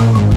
Oh.